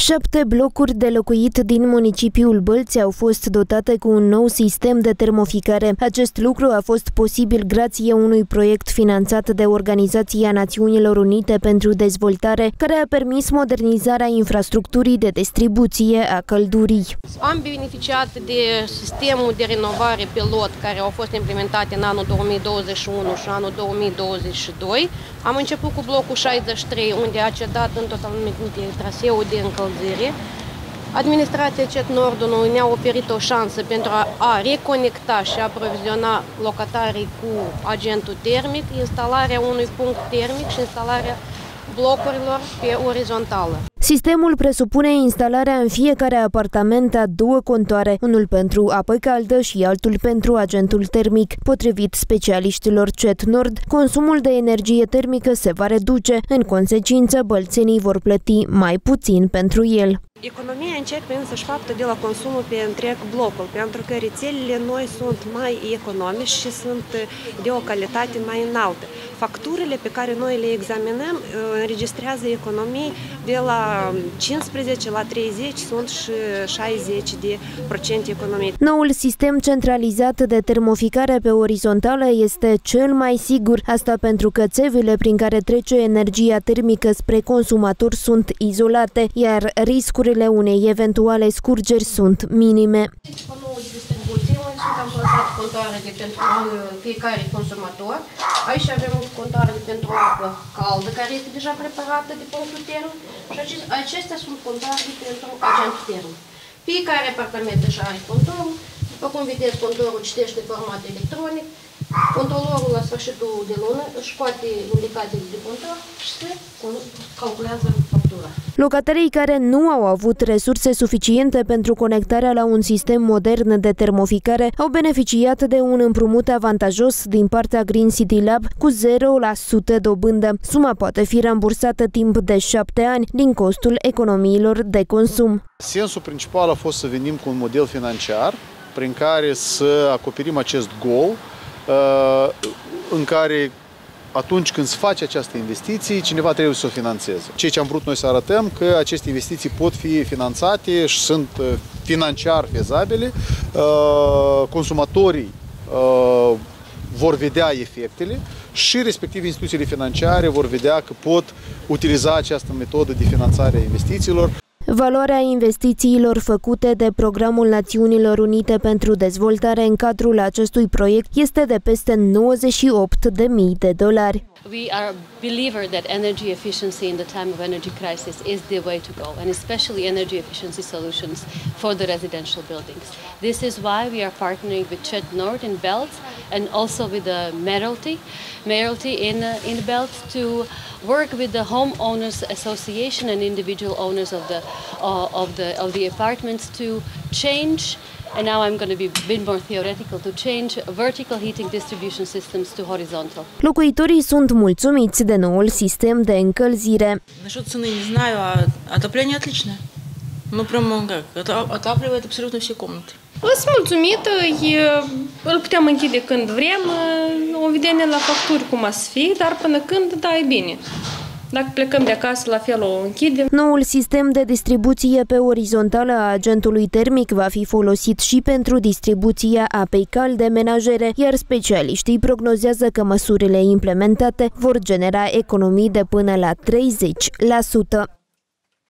Șapte blocuri de locuit din municipiul Bălți au fost dotate cu un nou sistem de termoficare. Acest lucru a fost posibil grație unui proiect finanțat de Organizația Națiunilor Unite pentru Dezvoltare, care a permis modernizarea infrastructurii de distribuție a căldurii. Am beneficiat de sistemul de renovare pilot care au fost implementate în anul 2021 și anul 2022. Am început cu blocul 63, unde a cedat în totalmente traseul de încălzire încălzire. Administrația CET Nordului ne-a oferit o șansă pentru a, a reconecta și aproviziona locatarii cu agentul termic, instalarea unui punct termic și instalarea blocurilor pe orizontală. Sistemul presupune instalarea în fiecare apartament a două contoare, unul pentru apă caldă și altul pentru agentul termic. Potrivit specialiștilor CET Nord, consumul de energie termică se va reduce, în consecință bălțenii vor plăti mai puțin pentru el. Economia începe însăși faptul de la consumul pe întreg blocul, pentru că rețelele noi sunt mai economice și sunt de o calitate mai înaltă. Facturile pe care noi le examinăm uh, înregistrează economii de la 15 la 30, sunt și 60 de procente economii. Noul sistem centralizat de termoficare pe orizontală este cel mai sigur, asta pentru că țevile prin care trece energia termică spre consumator sunt izolate, iar riscurile riscurile unei eventuale scurgeri sunt minime. sunt amplasate contoarele pentru fiecare consumator. Aici avem contoarele pentru apă caldă, care este deja preparată de punctul term și acestea sunt contoarele pentru agentul term. Fiecare apartament își are contorul, după cum vedeți, contorul citește format electronic, Controlorul la sfârșitul de lună își scoate indicațiile de control și se calculează factura. Locatarii care nu au avut resurse suficiente pentru conectarea la un sistem modern de termoficare au beneficiat de un împrumut avantajos din partea Green City Lab cu 0% dobândă. Suma poate fi rambursată timp de șapte ani din costul economiilor de consum. Sensul principal a fost să venim cu un model financiar prin care să acoperim acest gol Uh, în care atunci când se face această investiție, cineva trebuie să o financeze. Ceea ce am vrut noi să arătăm, că aceste investiții pot fi finanțate și sunt uh, financiar fezabile, uh, consumatorii vor vedea efectele și respectiv instituțiile financiare vor vedea că pot utiliza această metodă de finanțare a investițiilor Valoarea investițiilor făcute de Programul Națiunilor Unite pentru Dezvoltare în cadrul acestui proiect este de peste 98.000 de dolari. We are a believer that energy efficiency in the time of energy crisis is the way to go, and especially energy efficiency solutions for the residential buildings. This is why we are partnering with Chet Nord in Belt and also with the Mayoralty, Mayoralty in, uh, in Belt to work with the homeowners association and individual owners of the uh, of the of the apartments to change and now I'm going to be a bit more theoretical to change vertical heating distribution systems to horizontal. Locuitorii sunt mulțumiți de noul sistem de încălzire. Насчет цены не знаю, а отопление отличное. Ну, прям как, это отапливает абсолютно все комнаты. Sunt mulțumită, îl putem închide când vrem, o vedere la facturi cum a să fie, dar până când, da, e bine. Dacă plecăm de acasă, la fel o închidem. Noul sistem de distribuție pe orizontală a agentului termic va fi folosit și pentru distribuția apei calde menajere, iar specialiștii prognozează că măsurile implementate vor genera economii de până la 30%.